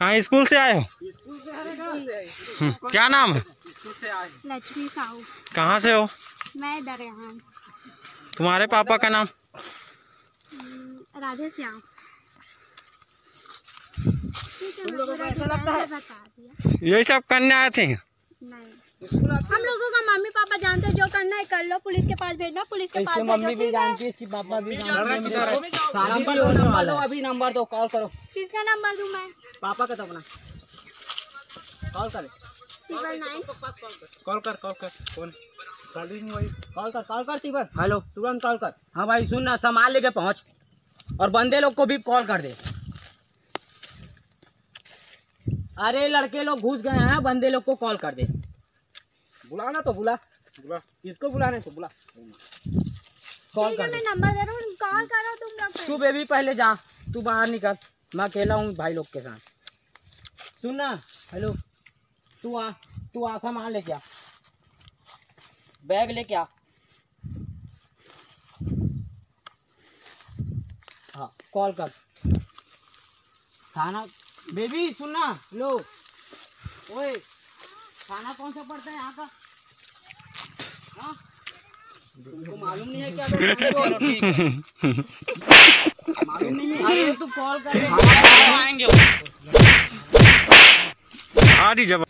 कहाँ स्कूल से आए हो? हम्म, क्या नाम है? लक्ष्मी साहू। कहाँ से हो? मैं इधर तुम्हारे पापा का नाम? राधे श्याम। यही सब करने आए थे हम लोगों का मम्मी पापा जानते हैं, जो करना है कर लो पुलिस के पास भेजना पुलिस के पास इसकी मम्मी भी जानती है इसकी पापा भी जानते हैं। अभी नंबर दो कॉल करो। किसका नंबर दूँ मैं? पापा का तो अपना। कॉल कर। कॉल कर कॉल कर फ़ोन। कॉल कर कॉल कर तीबर हेलो। तुरंत कॉल कर। हाँ भाई सुन ना सामान लेके पहुँच। और बंदे लोग को भी कॉल कर दे। अरे लड़के लोग घुस गए हैं बंदे लोग को कॉल कर दे। बुला ना तो बुला। बुला। किसको बुलाने तो बुला। कॉल कर मैं नंबर दे रहा हूँ कॉल करो तुम लोग तू बेबी पहले जा तू बाहर निकल। मैं अकेला हूँ भाई लोग के साथ। सुन ना हेलो। तू आ तू आ सामान लेके आ। बैग लेके आ। हाँ कॉल कर। खाना बेबी सुनना लो ओए थाना कौन सा पड़ता है यहाँ का? तुमको मालूम नहीं है क्या तो मालूम नहीं है। अरे तू कॉल कर दे। आ रही जब